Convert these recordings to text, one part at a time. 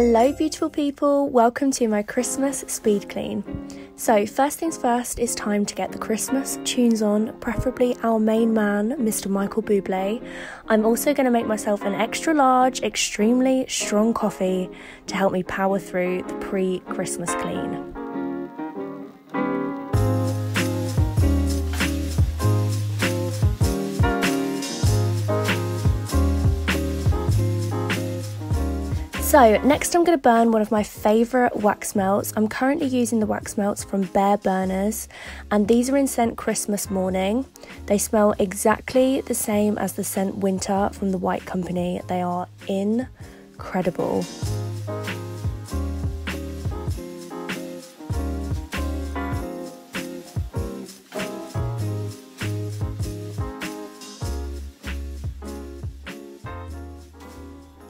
Hello, beautiful people. Welcome to my Christmas speed clean. So, first things first, it's time to get the Christmas tunes on, preferably our main man, Mr. Michael Bublé. I'm also going to make myself an extra large, extremely strong coffee to help me power through the pre Christmas clean. So next I'm going to burn one of my favourite wax melts. I'm currently using the wax melts from Bear Burners and these are in scent Christmas morning. They smell exactly the same as the scent winter from the White Company. They are incredible.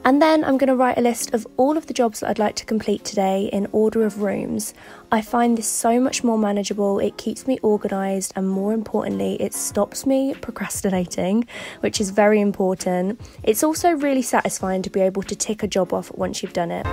And then I'm going to write a list of all of the jobs that I'd like to complete today in order of rooms. I find this so much more manageable, it keeps me organised, and more importantly, it stops me procrastinating, which is very important. It's also really satisfying to be able to tick a job off once you've done it.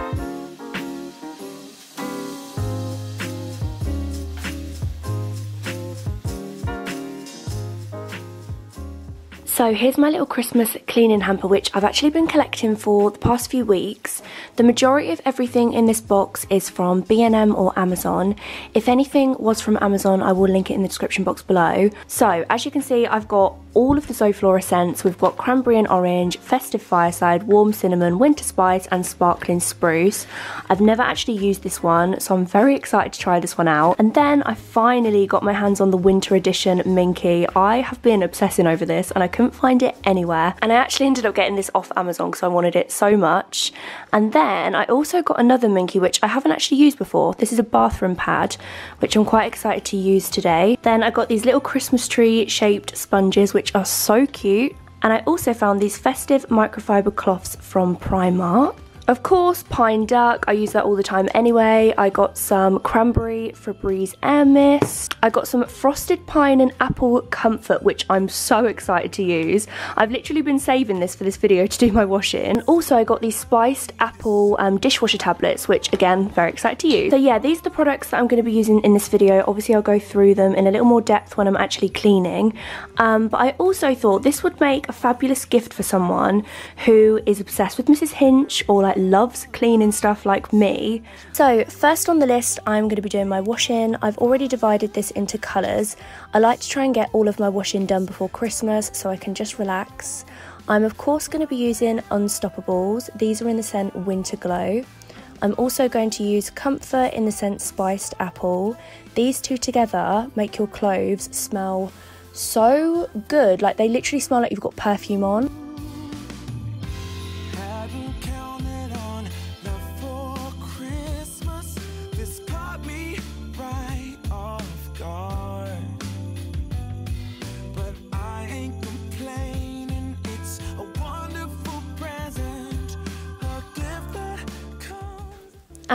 So here's my little Christmas cleaning hamper, which I've actually been collecting for the past few weeks. The majority of everything in this box is from B&M or Amazon. If anything was from Amazon, I will link it in the description box below. So as you can see, I've got all of the Zoflora scents. We've got cranberry and orange, festive fireside, warm cinnamon, winter spice, and sparkling spruce. I've never actually used this one, so I'm very excited to try this one out. And then I finally got my hands on the winter edition Minky. I have been obsessing over this and I couldn't find it anywhere. And I actually ended up getting this off Amazon because I wanted it so much. And then I also got another Minky, which I haven't actually used before. This is a bathroom pad, which I'm quite excited to use today. Then I got these little Christmas tree shaped sponges, which are so cute. And I also found these festive microfiber cloths from Primark. Of course, pine duck, I use that all the time anyway. I got some cranberry Febreze air mist. I got some frosted pine and apple comfort, which I'm so excited to use. I've literally been saving this for this video to do my washing. Also, I got these spiced apple um, dishwasher tablets, which again, very excited to use. So yeah, these are the products that I'm going to be using in this video. Obviously, I'll go through them in a little more depth when I'm actually cleaning. Um, but I also thought this would make a fabulous gift for someone who is obsessed with Mrs. Hinch or like loves cleaning stuff like me. So first on the list, I'm going to be doing my washing. I've already divided this into colours. I like to try and get all of my washing done before Christmas so I can just relax. I'm of course going to be using Unstoppables. These are in the scent Winter Glow. I'm also going to use Comfort in the scent Spiced Apple. These two together make your clothes smell so good. Like they literally smell like you've got perfume on.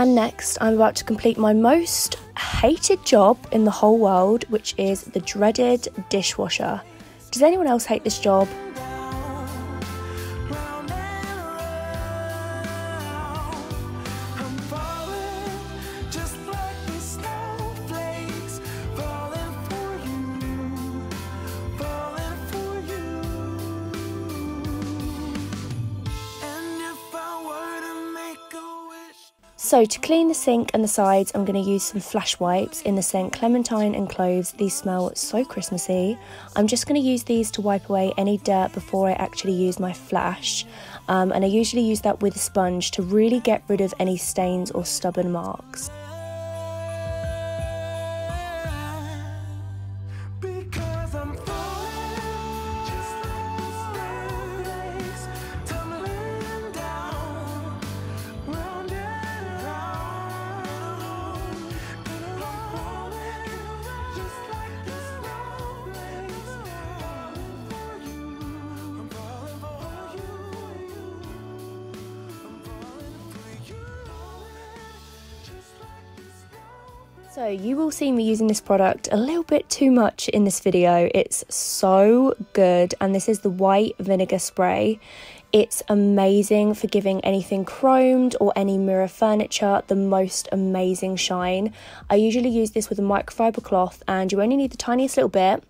And next, I'm about to complete my most hated job in the whole world, which is the dreaded dishwasher. Does anyone else hate this job? So to clean the sink and the sides, I'm going to use some flash wipes in the scent Clementine and Cloves. These smell so Christmassy. I'm just going to use these to wipe away any dirt before I actually use my flash. Um, and I usually use that with a sponge to really get rid of any stains or stubborn marks. So you will see me using this product a little bit too much in this video. It's so good and this is the white vinegar spray. It's amazing for giving anything chromed or any mirror furniture the most amazing shine. I usually use this with a microfiber cloth and you only need the tiniest little bit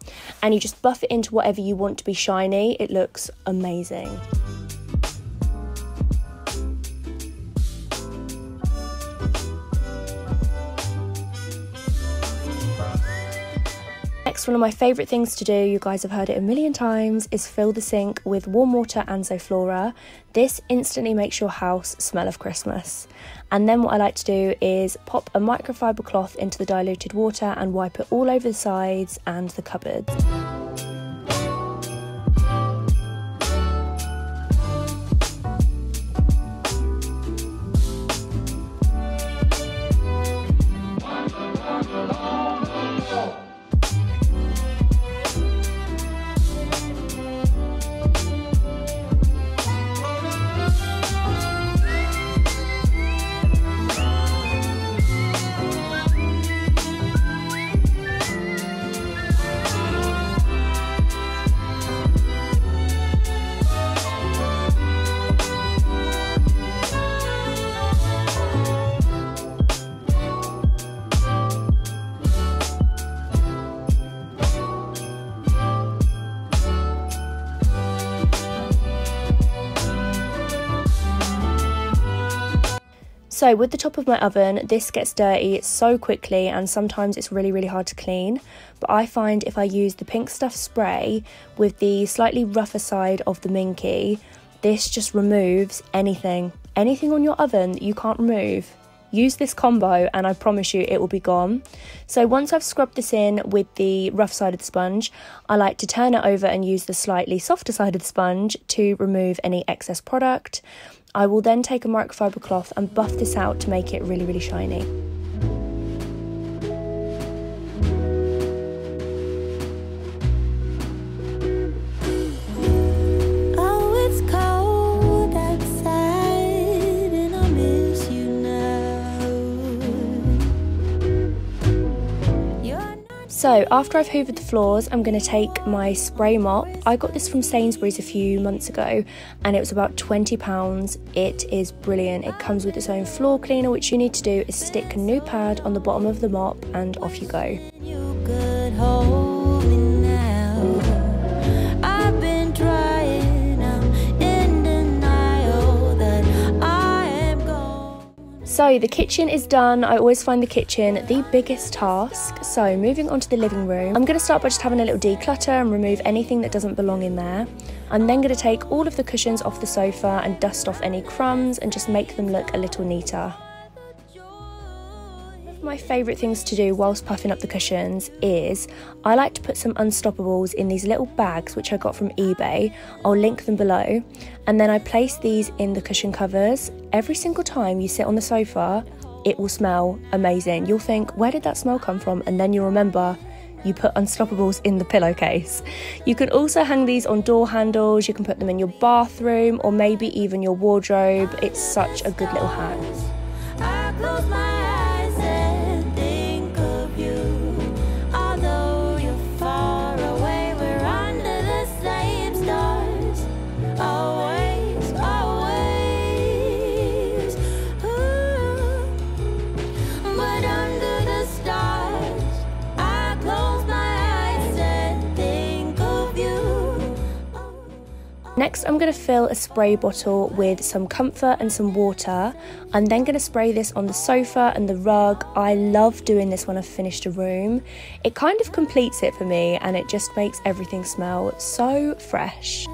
and you just buff it into whatever you want to be shiny. It looks amazing. Next, one of my favourite things to do, you guys have heard it a million times, is fill the sink with warm water and Zoflora. This instantly makes your house smell of Christmas. And then what I like to do is pop a microfiber cloth into the diluted water and wipe it all over the sides and the cupboards. So with the top of my oven, this gets dirty so quickly and sometimes it's really, really hard to clean. But I find if I use the pink stuff spray with the slightly rougher side of the Minky, this just removes anything. Anything on your oven that you can't remove. Use this combo and I promise you it will be gone. So once I've scrubbed this in with the rough side of the sponge, I like to turn it over and use the slightly softer side of the sponge to remove any excess product. I will then take a microfiber cloth and buff this out to make it really, really shiny. So after I've hoovered the floors, I'm going to take my spray mop. I got this from Sainsbury's a few months ago and it was about £20. It is brilliant. It comes with its own floor cleaner. Which you need to do is stick a new pad on the bottom of the mop and off you go. So the kitchen is done. I always find the kitchen the biggest task. So moving on to the living room, I'm going to start by just having a little declutter and remove anything that doesn't belong in there. I'm then going to take all of the cushions off the sofa and dust off any crumbs and just make them look a little neater my favourite things to do whilst puffing up the cushions is I like to put some Unstoppables in these little bags which I got from eBay. I'll link them below. And then I place these in the cushion covers. Every single time you sit on the sofa, it will smell amazing. You'll think, where did that smell come from? And then you'll remember you put Unstoppables in the pillowcase. You can also hang these on door handles, you can put them in your bathroom or maybe even your wardrobe. It's such a good little hack. Next, I'm going to fill a spray bottle with some comfort and some water. I'm then going to spray this on the sofa and the rug. I love doing this when I've finished a room. It kind of completes it for me and it just makes everything smell so fresh.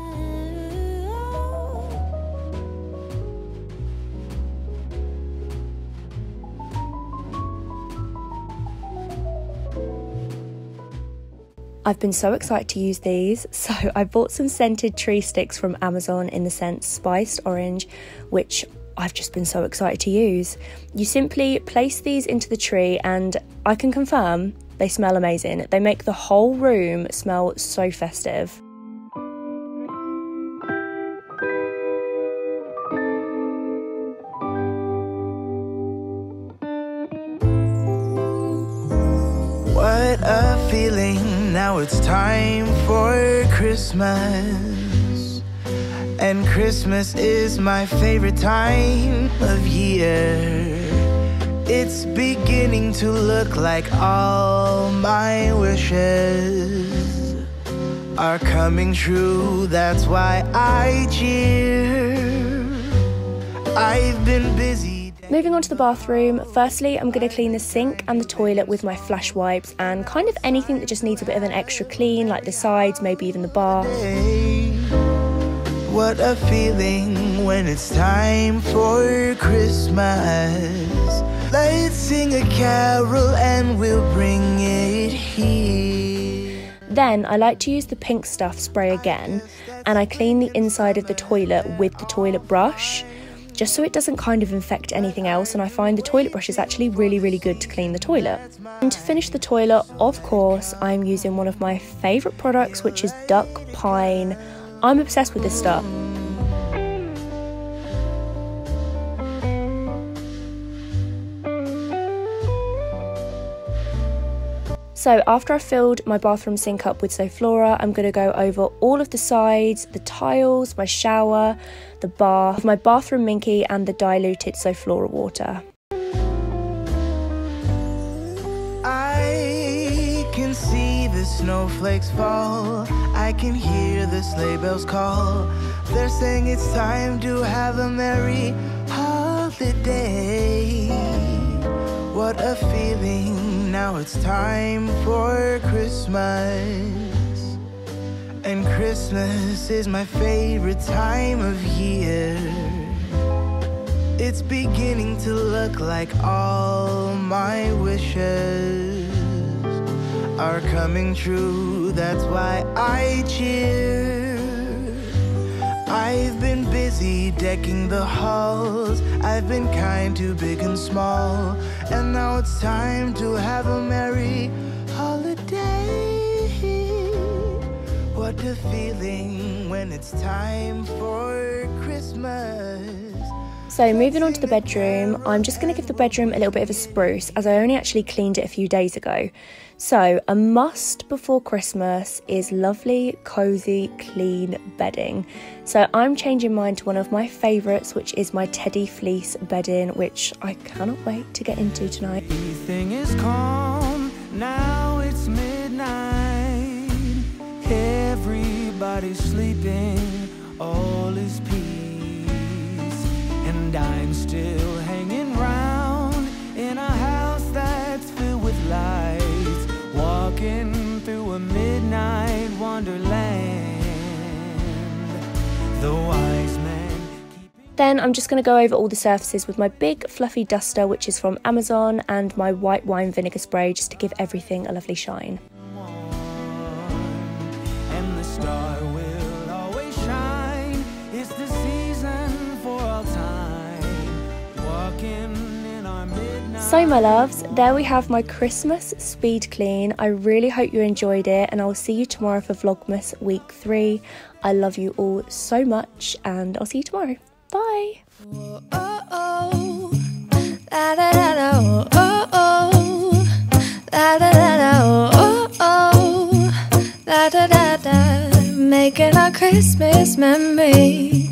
I've been so excited to use these. So I bought some scented tree sticks from Amazon in the scent Spiced Orange, which I've just been so excited to use. You simply place these into the tree, and I can confirm they smell amazing. They make the whole room smell so festive. What a feeling, now it's time for Christmas. And Christmas is my favorite time of year. It's beginning to look like all my wishes are coming true. That's why I cheer. I've been busy. Moving on to the bathroom, firstly, I'm going to clean the sink and the toilet with my flash wipes and kind of anything that just needs a bit of an extra clean, like the sides, maybe even the bar. What a feeling when it's time for Christmas. Let's sing a carol and we'll bring it here. Then I like to use the pink stuff spray again and I clean the inside of the toilet with the toilet brush just so it doesn't kind of infect anything else. And I find the toilet brush is actually really, really good to clean the toilet. And to finish the toilet, of course, I'm using one of my favourite products, which is Duck Pine. I'm obsessed with this stuff. So after I've filled my bathroom sink up with Zoflora, I'm going to go over all of the sides, the tiles, my shower, the bath, my bathroom minky and the diluted Zoflora water. I can see the snowflakes fall. I can hear the sleigh bells call. They're saying it's time to have a merry holiday. What a it's time for Christmas. And Christmas is my favorite time of year. It's beginning to look like all my wishes are coming true. That's why I cheer. I've been busy decking the halls. I've been kind to big and small. And now it's time to have a merry holiday. What a feeling when it's time for Christmas. So moving on to the bedroom, I'm just going to give the bedroom a little bit of a spruce as I only actually cleaned it a few days ago. So a must before Christmas is lovely, cosy, clean bedding. So I'm changing mine to one of my favourites, which is my teddy fleece bedding, which I cannot wait to get into tonight. Everything is calm, now it's midnight. Everybody's sleeping, all is peace still hanging round in a house that's filled with lights, walking through a midnight wonderland. The wise man. Then I'm just going to go over all the surfaces with my big fluffy duster, which is from Amazon, and my white wine vinegar spray just to give everything a lovely shine. So, my loves, there we have my Christmas speed clean. I really hope you enjoyed it, and I'll see you tomorrow for Vlogmas week three. I love you all so much, and I'll see you tomorrow. Bye. Making our Christmas memories